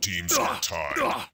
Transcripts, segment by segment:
Teams are tied.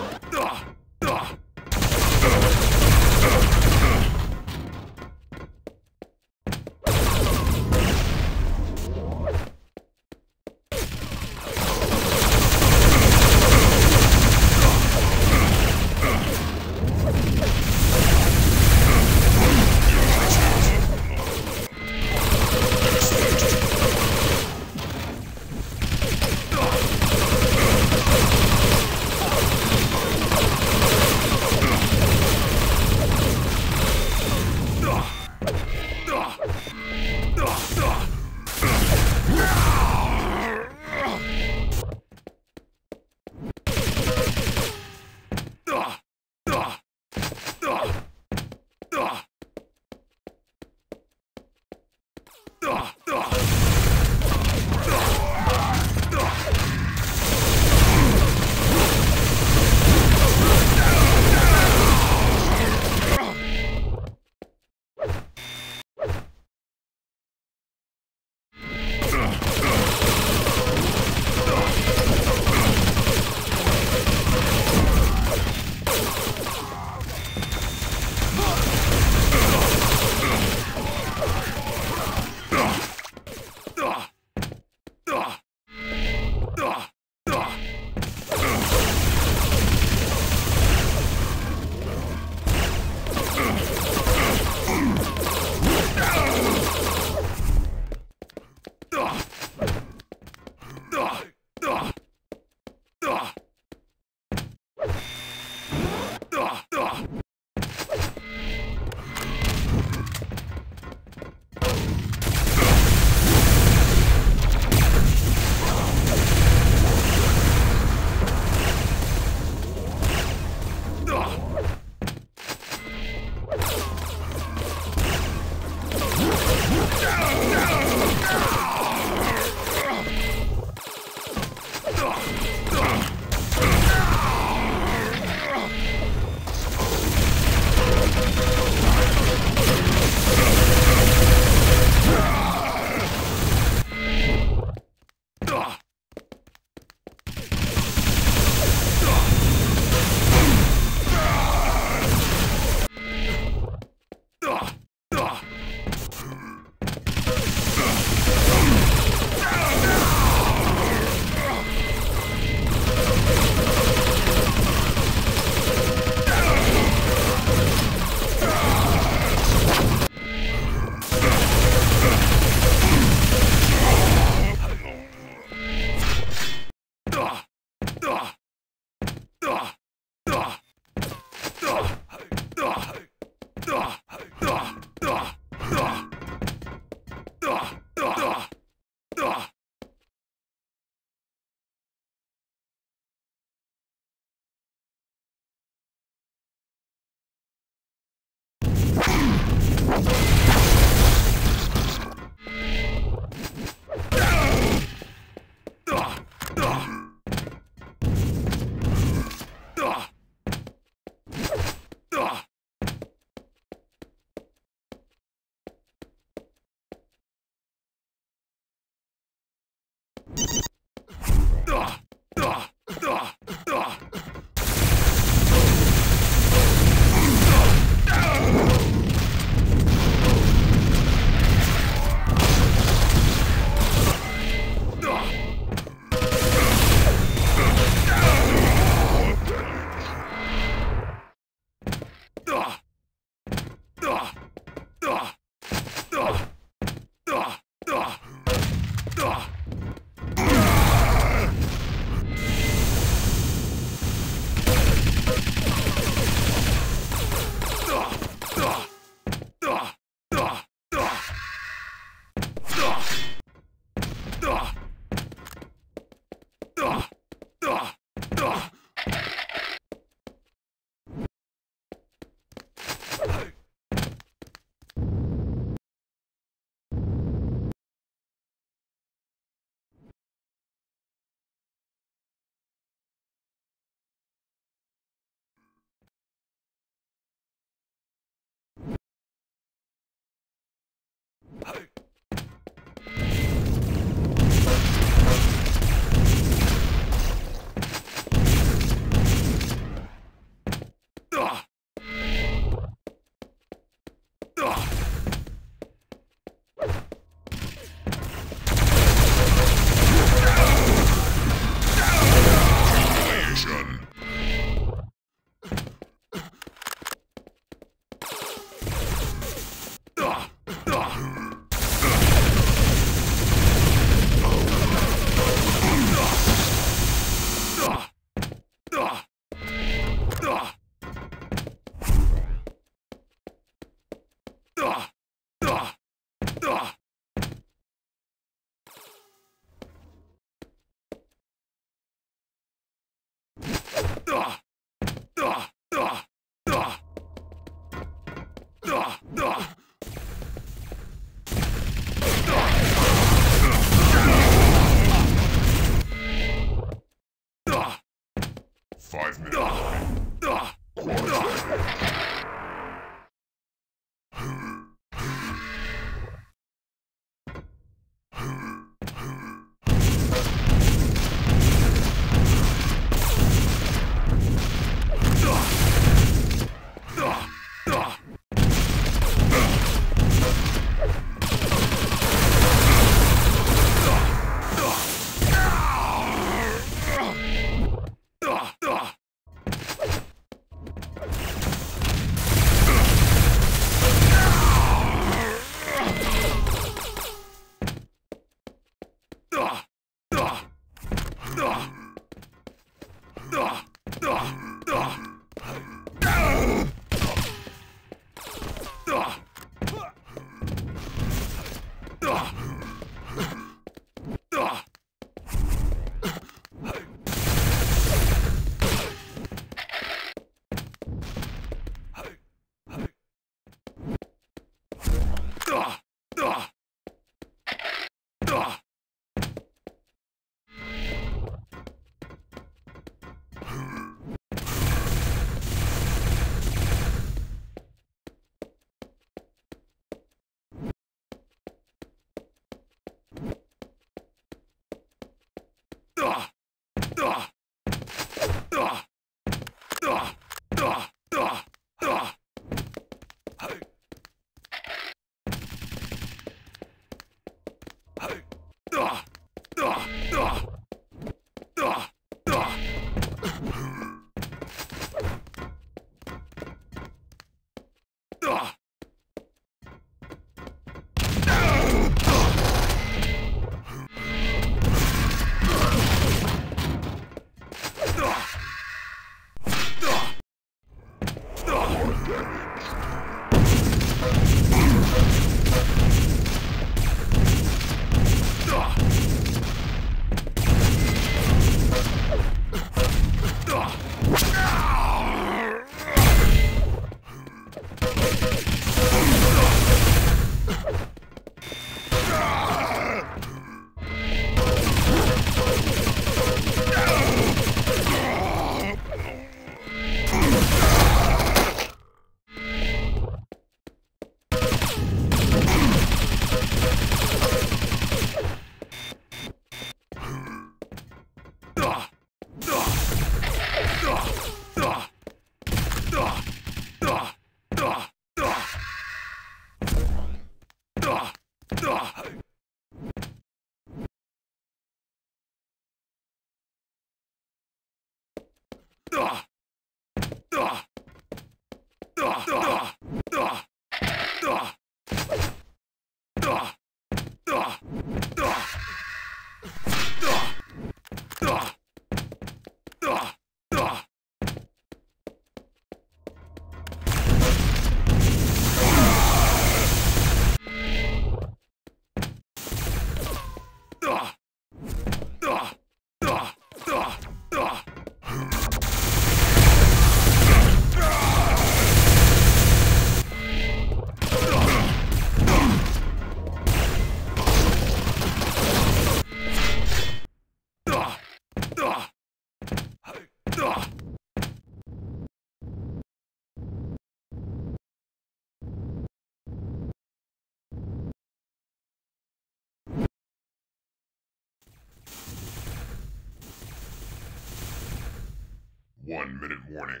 One minute warning.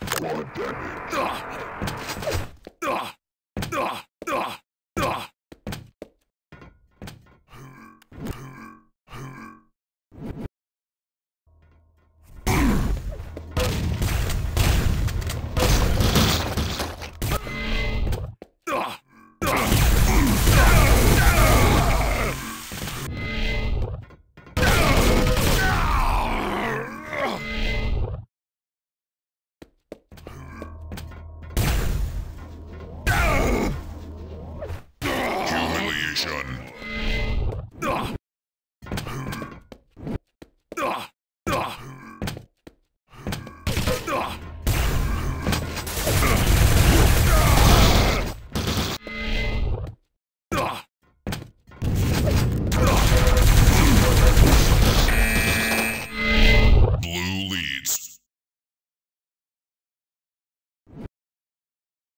Quad damage.